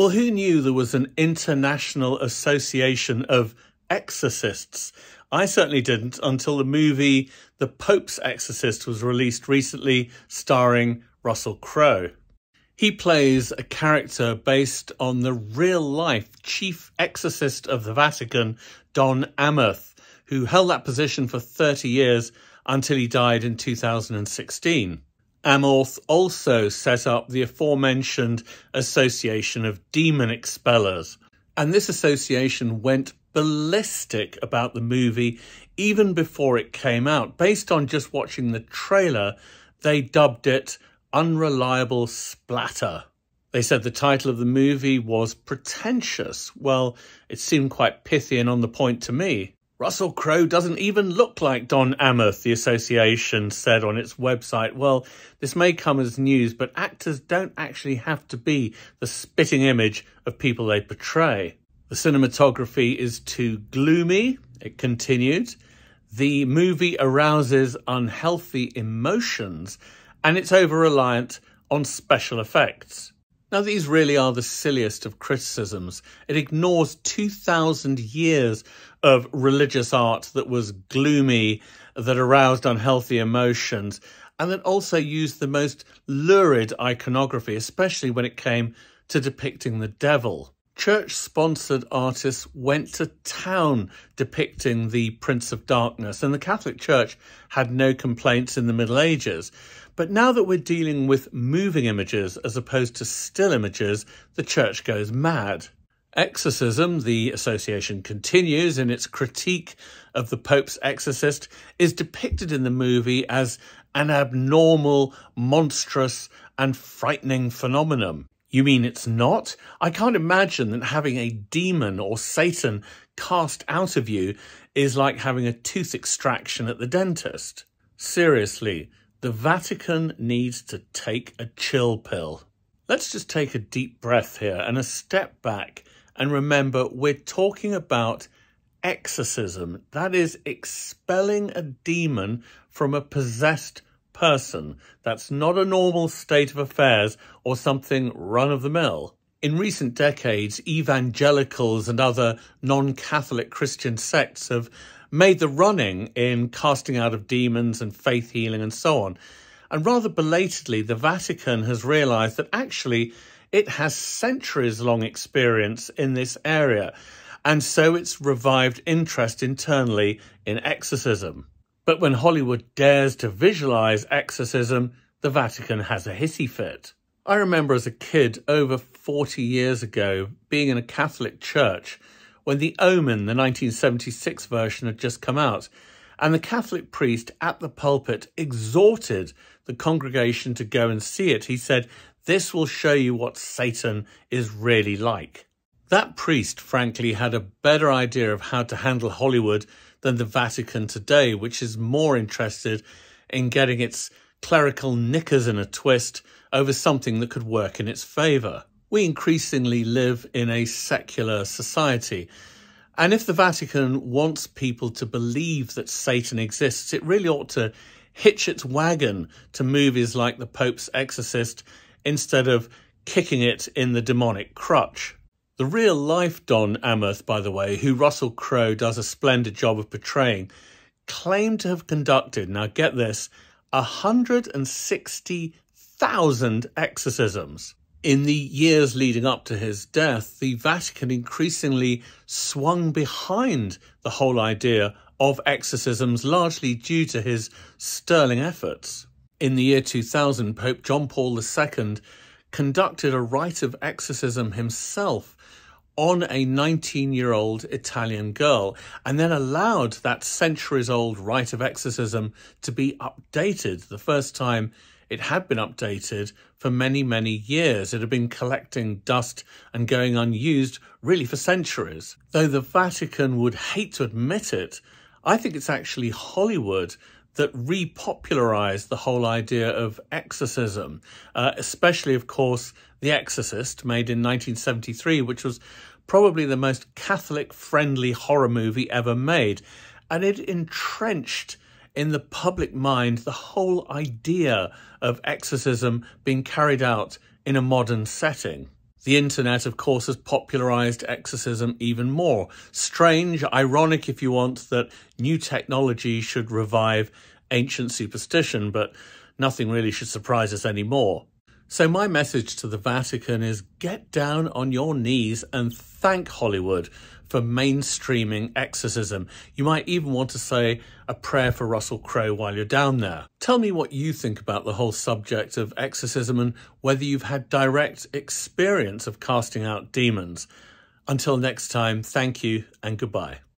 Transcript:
Well, who knew there was an international association of exorcists? I certainly didn't until the movie The Pope's Exorcist was released recently, starring Russell Crowe. He plays a character based on the real life chief exorcist of the Vatican, Don Amorth, who held that position for 30 years until he died in 2016. Amorth also set up the aforementioned Association of Demon Expellers. And this association went ballistic about the movie even before it came out. Based on just watching the trailer, they dubbed it Unreliable Splatter. They said the title of the movie was pretentious. Well, it seemed quite pithy and on the point to me. Russell Crowe doesn't even look like Don Amorth, the association said on its website. Well, this may come as news, but actors don't actually have to be the spitting image of people they portray. The cinematography is too gloomy, it continued. The movie arouses unhealthy emotions, and it's over reliant on special effects. Now, these really are the silliest of criticisms. It ignores 2,000 years of religious art that was gloomy, that aroused unhealthy emotions, and that also used the most lurid iconography, especially when it came to depicting the devil. Church sponsored artists went to town depicting the Prince of Darkness, and the Catholic Church had no complaints in the Middle Ages. But now that we're dealing with moving images as opposed to still images, the church goes mad. Exorcism, the association continues in its critique of the Pope's exorcist, is depicted in the movie as an abnormal, monstrous, and frightening phenomenon. You mean it's not? I can't imagine that having a demon or Satan cast out of you is like having a tooth extraction at the dentist. Seriously, the Vatican needs to take a chill pill. Let's just take a deep breath here and a step back and remember we're talking about exorcism. That is expelling a demon from a possessed person. That's not a normal state of affairs or something run of the mill. In recent decades, evangelicals and other non Catholic Christian sects have made the running in casting out of demons and faith healing and so on. And rather belatedly, the Vatican has realized that actually it has centuries long experience in this area. And so it's revived interest internally in exorcism. But when Hollywood dares to visualize exorcism, the Vatican has a hissy fit. I remember as a kid over 40 years ago being in a Catholic church when The Omen, the 1976 version, had just come out, and the Catholic priest at the pulpit exhorted the congregation to go and see it. He said, This will show you what Satan is really like. That priest, frankly, had a better idea of how to handle Hollywood than the Vatican today, which is more interested in getting its clerical knickers in a twist over something that could work in its favour we increasingly live in a secular society. And if the Vatican wants people to believe that Satan exists, it really ought to hitch its wagon to movies like The Pope's Exorcist instead of kicking it in the demonic crutch. The real life Don Amorth, by the way, who Russell Crowe does a splendid job of portraying, claimed to have conducted, now get this, 160,000 exorcisms. In the years leading up to his death, the Vatican increasingly swung behind the whole idea of exorcisms, largely due to his sterling efforts. In the year 2000, Pope John Paul II conducted a rite of exorcism himself on a 19 year old Italian girl and then allowed that centuries old rite of exorcism to be updated the first time it had been updated for many, many years. It had been collecting dust and going unused really for centuries. Though the Vatican would hate to admit it, I think it's actually Hollywood that repopularized the whole idea of exorcism, uh, especially, of course, The Exorcist, made in 1973, which was probably the most Catholic friendly horror movie ever made. And it entrenched in the public mind the whole idea of exorcism being carried out in a modern setting. The internet, of course, has popularized exorcism even more. Strange, ironic if you want, that new technology should revive ancient superstition, but nothing really should surprise us anymore. So, my message to the Vatican is get down on your knees and thank Hollywood for mainstreaming exorcism. You might even want to say a prayer for Russell Crowe while you're down there. Tell me what you think about the whole subject of exorcism and whether you've had direct experience of casting out demons. Until next time, thank you and goodbye.